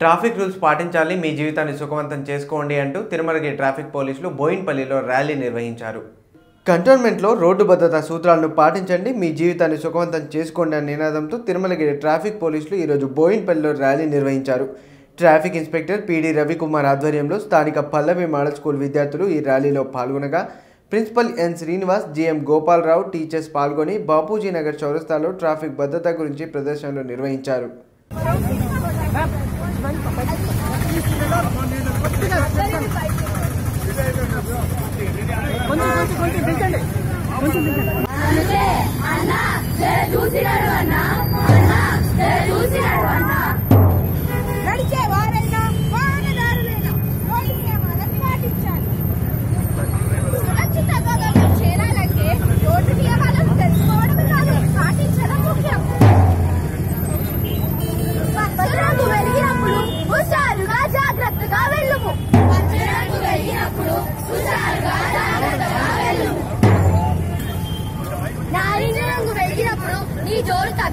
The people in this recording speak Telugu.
ట్రాఫిక్ రూల్స్ పాటించాలి మీ జీవితాన్ని సుఖవంతం చేసుకోండి అంటూ తిరుమలగిరి ట్రాఫిక్ పోలీసులు బోయిన్పల్లిలో ర్యాలీ నిర్వహించారు. కంటోన్మెంట్లో రోడ్డు భద్రతా సూత్రాలను పాటించండి మీ జీవితాన్ని సుఖవంతం చేసుకోండి అనే నినాదంతో తిరుమలగిరి ట్రాఫిక్ పోలీసులు ఈరోజు బోయిన్పల్లిలో ర్యాలీ నిర్వహించారు. ట్రాఫిక్ ఇన్స్పెక్టర్ పీడీ రవికుమార్ ఆధ్వర్యంలో స్థానిక పల్లవి మోడల్ స్కూల్ విద్యార్థులు ఈ ర్యాలీలో పాల్గొనగా principal N Srinivas GM Gopala Rao teachers పాల్గొని బాపూజీ నగర్ చౌరస్తాలో ట్రాఫిక్ భద్రత గురించి ప్రదర్శనలు నిర్వహించారు. నడిచే 你就是在。